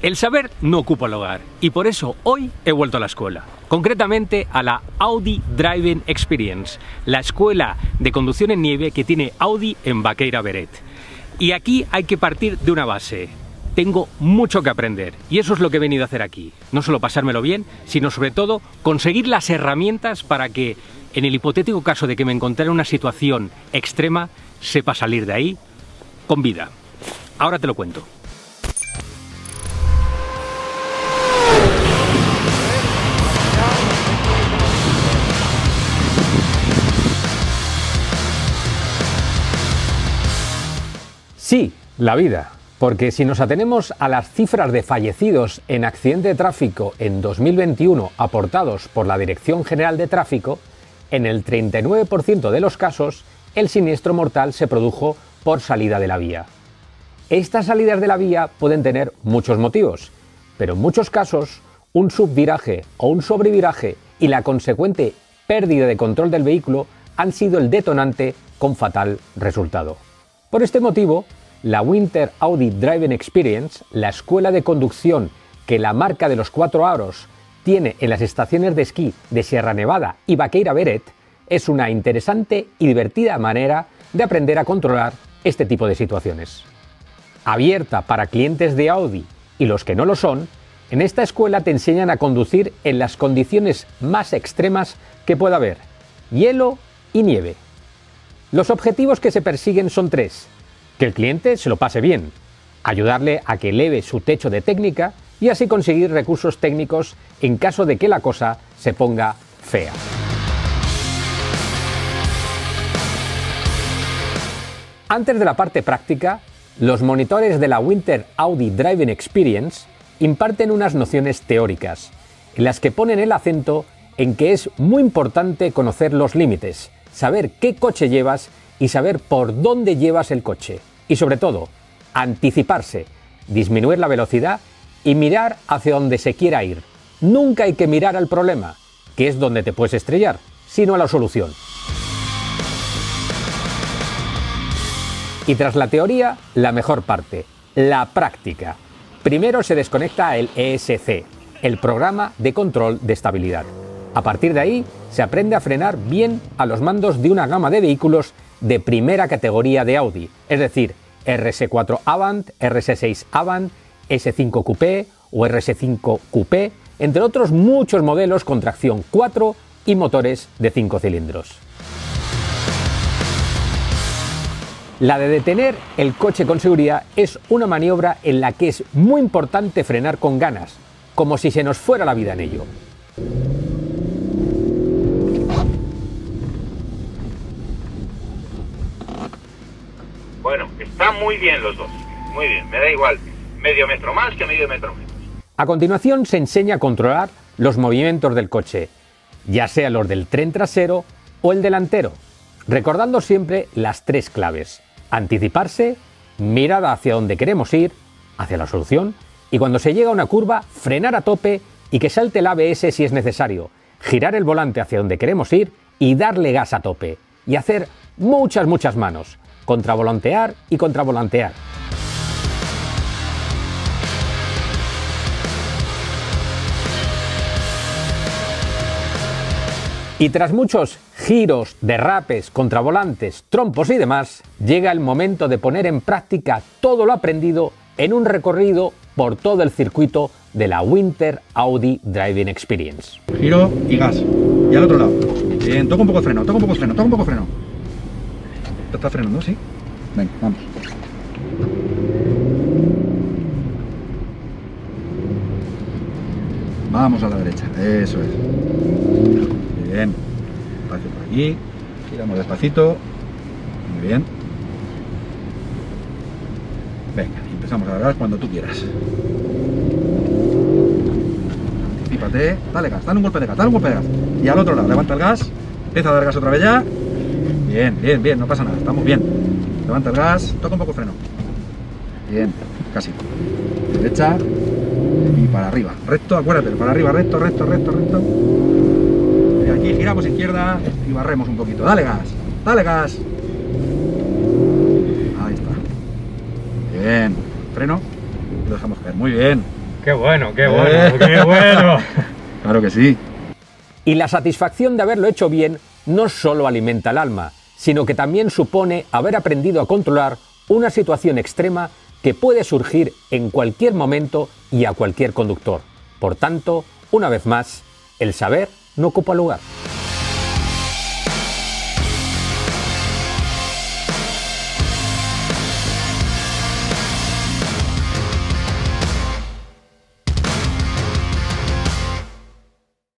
El saber no ocupa el hogar y por eso hoy he vuelto a la escuela, concretamente a la Audi Driving Experience, la escuela de conducción en nieve que tiene Audi en Baqueira Beret. Y aquí hay que partir de una base. Tengo mucho que aprender y eso es lo que he venido a hacer aquí. No solo pasármelo bien, sino sobre todo conseguir las herramientas para que, en el hipotético caso de que me encontrara en una situación extrema, sepa salir de ahí con vida. Ahora te lo cuento. Sí, la vida. Porque si nos atenemos a las cifras de fallecidos en accidente de tráfico en 2021 aportados por la Dirección General de Tráfico, en el 39% de los casos el siniestro mortal se produjo por salida de la vía. Estas salidas de la vía pueden tener muchos motivos, pero en muchos casos un subviraje o un sobreviraje y la consecuente pérdida de control del vehículo han sido el detonante con fatal resultado. Por este motivo, la Winter Audi Driving Experience, la escuela de conducción que la marca de los cuatro aros tiene en las estaciones de esquí de Sierra Nevada y Vaqueira Beret, es una interesante y divertida manera de aprender a controlar este tipo de situaciones. Abierta para clientes de Audi y los que no lo son, en esta escuela te enseñan a conducir en las condiciones más extremas que pueda haber, hielo y nieve. Los objetivos que se persiguen son tres. Que el cliente se lo pase bien, ayudarle a que eleve su techo de técnica y así conseguir recursos técnicos en caso de que la cosa se ponga fea. Antes de la parte práctica, los monitores de la Winter Audi Driving Experience imparten unas nociones teóricas, en las que ponen el acento en que es muy importante conocer los límites, saber qué coche llevas y saber por dónde llevas el coche. Y sobre todo, anticiparse, disminuir la velocidad y mirar hacia donde se quiera ir. Nunca hay que mirar al problema, que es donde te puedes estrellar, sino a la solución. Y tras la teoría, la mejor parte, la práctica. Primero se desconecta el ESC, el programa de control de estabilidad. A partir de ahí, se aprende a frenar bien a los mandos de una gama de vehículos de primera categoría de Audi, es decir, RS4 Avant, RS6 Avant, S5 Coupé o RS5 Coupé, entre otros muchos modelos con tracción 4 y motores de 5 cilindros. La de detener el coche con seguridad es una maniobra en la que es muy importante frenar con ganas, como si se nos fuera la vida en ello. Bueno, están muy bien los dos. Muy bien, me da igual. Medio metro más que medio metro menos. A continuación se enseña a controlar los movimientos del coche, ya sea los del tren trasero o el delantero, recordando siempre las tres claves. Anticiparse, mirada hacia donde queremos ir, hacia la solución, y cuando se llega a una curva, frenar a tope y que salte el ABS si es necesario, girar el volante hacia donde queremos ir y darle gas a tope, y hacer muchas, muchas manos contravolantear y contravolantear. Y tras muchos giros, derrapes, contravolantes, trompos y demás, llega el momento de poner en práctica todo lo aprendido en un recorrido por todo el circuito de la Winter Audi Driving Experience. Giro y gas. Y al otro lado. Bien, toca un poco de freno, toca un poco de freno, toca un poco de freno. ¿Te está frenando, sí? Venga, vamos. Vamos a la derecha, eso es. Bien. Espacio por aquí. Giramos despacito. Muy bien. Venga, empezamos a dar cuando tú quieras. Anticípate. Dale gas, dale un golpe de gas, dale un golpe de gas. Y al otro lado, levanta el gas. Empieza a dar gas otra vez ya. Bien, bien, bien, no pasa nada, estamos bien. Levanta el gas, toca un poco freno. Bien, casi. Derecha y para arriba. Recto, acuérdate, para arriba, recto, recto, recto, recto. Y aquí giramos izquierda y barremos un poquito. Dale gas, dale gas. Ahí está. Bien, freno. Lo dejamos caer, muy bien. qué bueno, qué bueno, qué bueno. Claro que sí. Y la satisfacción de haberlo hecho bien no solo alimenta el alma, sino que también supone haber aprendido a controlar una situación extrema que puede surgir en cualquier momento y a cualquier conductor. Por tanto, una vez más, el saber no ocupa lugar.